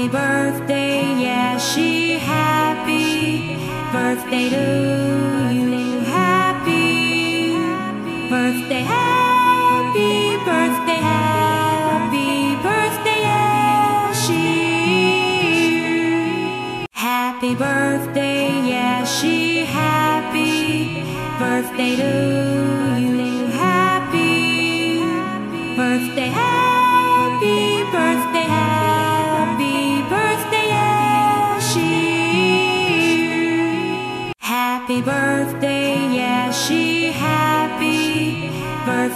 Happy birthday, Yashi happy birthday to you. Happy birthday, happy birthday, happy birthday, Yashi. Happy birthday, Yashi happy birthday to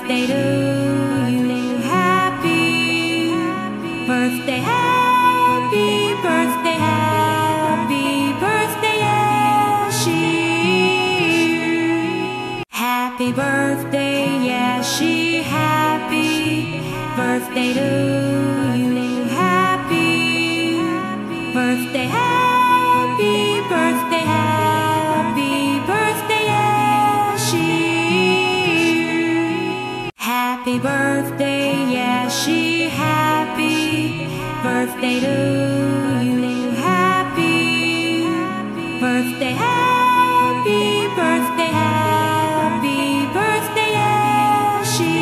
birthday to you. Happy birthday, happy birthday, happy birthday, Yashi. Happy birthday, Yashi happy birthday to you. Happy birthday, Yashi happy birthday to you. Happy birthday, happy birthday, happy birthday, Yashi.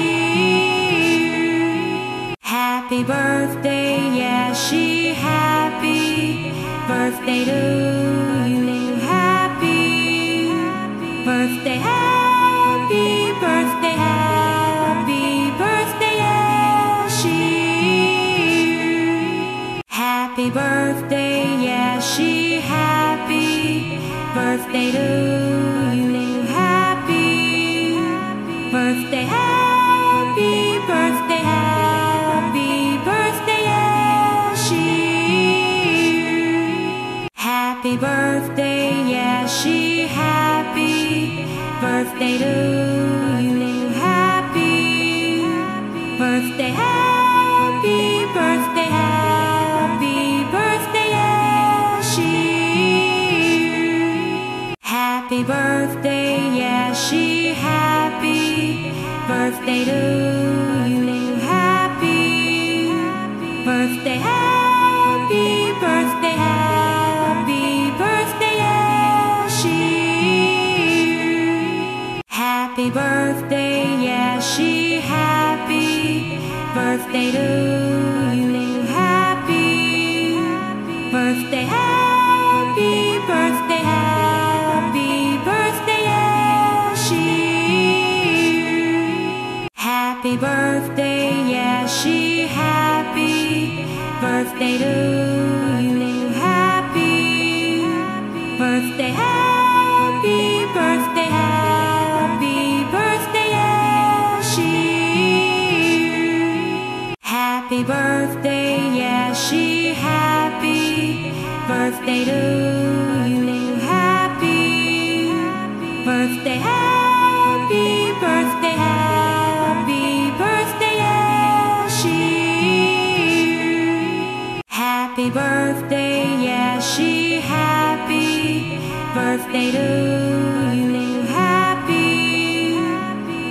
Happy birthday, Yashi happy birthday to she happy birthday to Happy birthday, happy birthday, happy birthday, Yashi. Happy birthday, Yashi happy birthday to birthday to you. Happy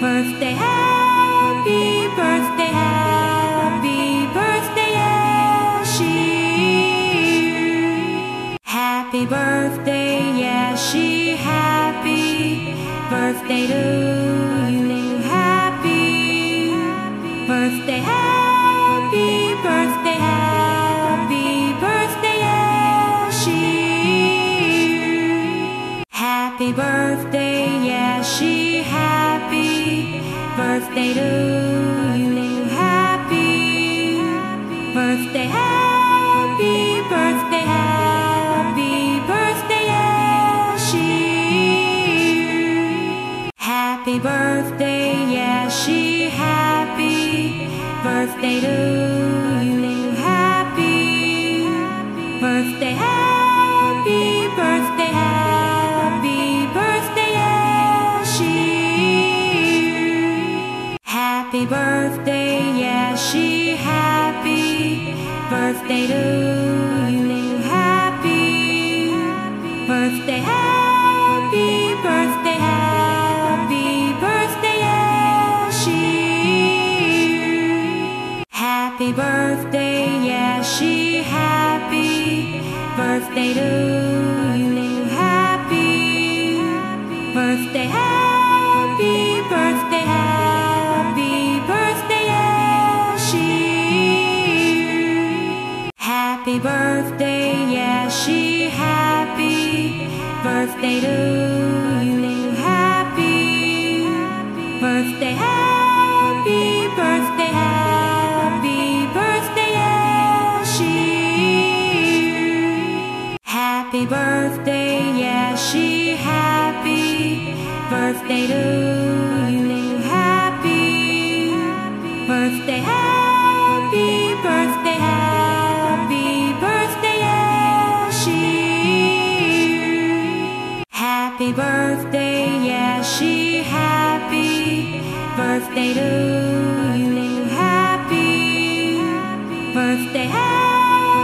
birthday, happy birthday, happy birthday, Yashi. Happy birthday, Yashi happy birthday to you. She happy. Birthday to you. Happy. Birthday, happy. Birthday, happy. Birthday, yeah, she. Happy birthday, Yashi happy. Birthday to you. Happy. Birthday, happy Happy birthday, Yashi happy birthday to you. Happy birthday, happy birthday, happy birthday, Yashi. Happy birthday, Yashi happy birthday to Yashi. Happy birthday to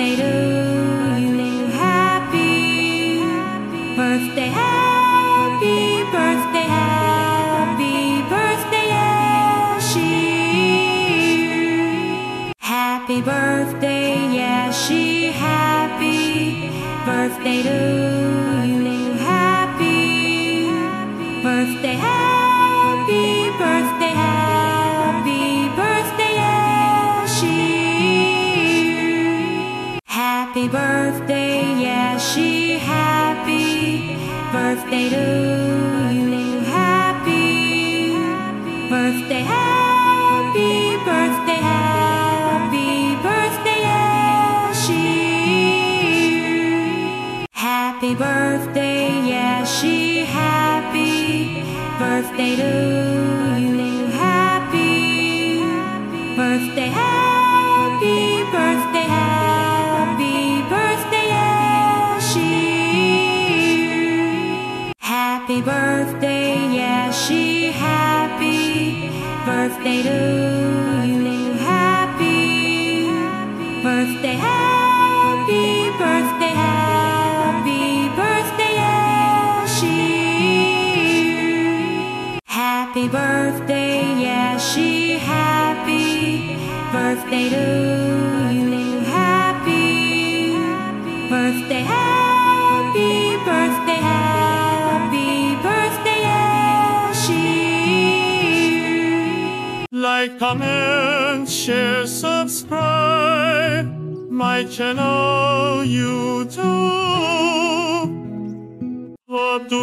birthday to birthday to you. Happy birthday, happy birthday, happy birthday, Yashi. Happy birthday, Yashi. Happy birthday to birthday, Yashi. Happy birthday to you. Happy birthday, happy birthday, happy birthday, Yashi. Happy birthday, Yashi. Happy birthday to Like, comment, share, subscribe my channel YouTube. To